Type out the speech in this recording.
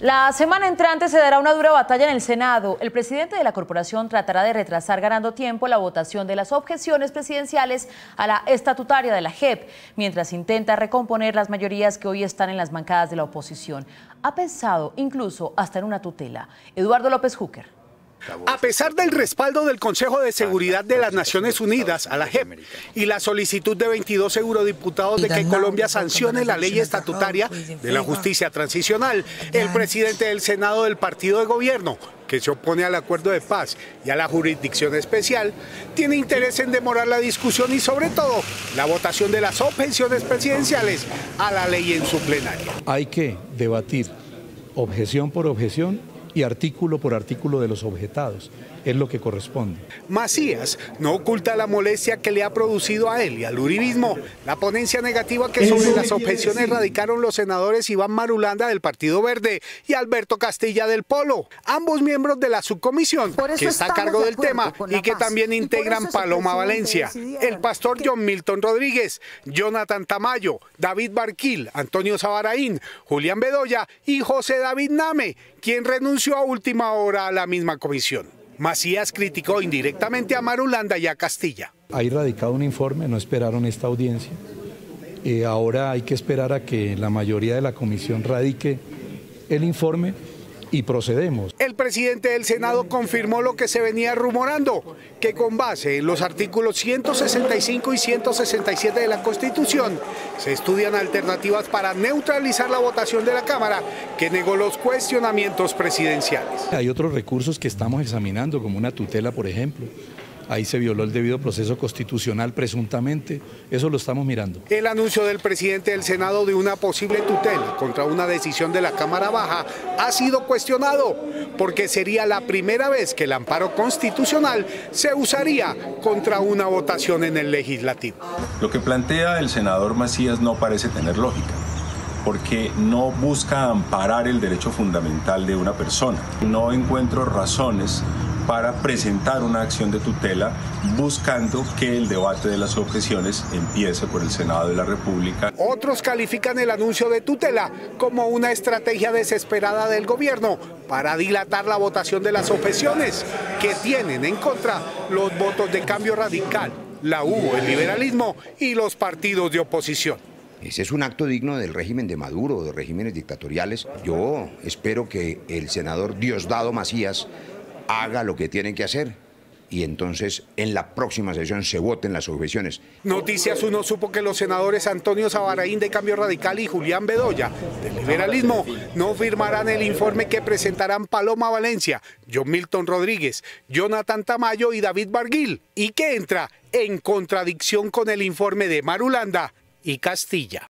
La semana entrante se dará una dura batalla en el Senado. El presidente de la corporación tratará de retrasar ganando tiempo la votación de las objeciones presidenciales a la estatutaria de la JEP, mientras intenta recomponer las mayorías que hoy están en las bancadas de la oposición. Ha pensado incluso hasta en una tutela. Eduardo López Júquer. A pesar del respaldo del Consejo de Seguridad de las Naciones Unidas a la JEP y la solicitud de 22 eurodiputados de que Colombia sancione la ley estatutaria de la justicia transicional, el presidente del Senado del partido de gobierno, que se opone al acuerdo de paz y a la jurisdicción especial, tiene interés en demorar la discusión y sobre todo la votación de las objeciones presidenciales a la ley en su plenaria. Hay que debatir objeción por objeción y artículo por artículo de los objetados. Es lo que corresponde. Macías no oculta la molestia que le ha producido a él y al uribismo la ponencia negativa que sobre las objeciones radicaron los senadores Iván Marulanda del Partido Verde y Alberto Castilla del Polo, ambos miembros de la subcomisión que está a cargo del tema y que también integran Paloma Valencia, el pastor John Milton Rodríguez, Jonathan Tamayo, David Barquil, Antonio Sabaraín, Julián Bedoya y José David Name, quien renunció a última hora a la misma comisión. Macías criticó indirectamente a Marulanda y a Castilla. Hay radicado un informe, no esperaron esta audiencia. Eh, ahora hay que esperar a que la mayoría de la comisión radique el informe y procedemos. El presidente del Senado confirmó lo que se venía rumorando, que con base en los artículos 165 y 167 de la Constitución se estudian alternativas para neutralizar la votación de la Cámara que negó los cuestionamientos presidenciales. Hay otros recursos que estamos examinando, como una tutela, por ejemplo Ahí se violó el debido proceso constitucional presuntamente. Eso lo estamos mirando. El anuncio del presidente del Senado de una posible tutela contra una decisión de la Cámara Baja ha sido cuestionado porque sería la primera vez que el amparo constitucional se usaría contra una votación en el legislativo. Lo que plantea el senador Macías no parece tener lógica porque no busca amparar el derecho fundamental de una persona. No encuentro razones para presentar una acción de tutela buscando que el debate de las objeciones empiece por el Senado de la República. Otros califican el anuncio de tutela como una estrategia desesperada del gobierno para dilatar la votación de las objeciones que tienen en contra los votos de cambio radical, la U, el liberalismo y los partidos de oposición. Ese es un acto digno del régimen de Maduro, de regímenes dictatoriales. Yo espero que el senador Diosdado Macías haga lo que tienen que hacer y entonces en la próxima sesión se voten las objeciones. Noticias Uno supo que los senadores Antonio Sabaraín de Cambio Radical y Julián Bedoya del Liberalismo no firmarán el informe que presentarán Paloma Valencia, John Milton Rodríguez, Jonathan Tamayo y David Barguil y que entra en contradicción con el informe de Marulanda y Castilla.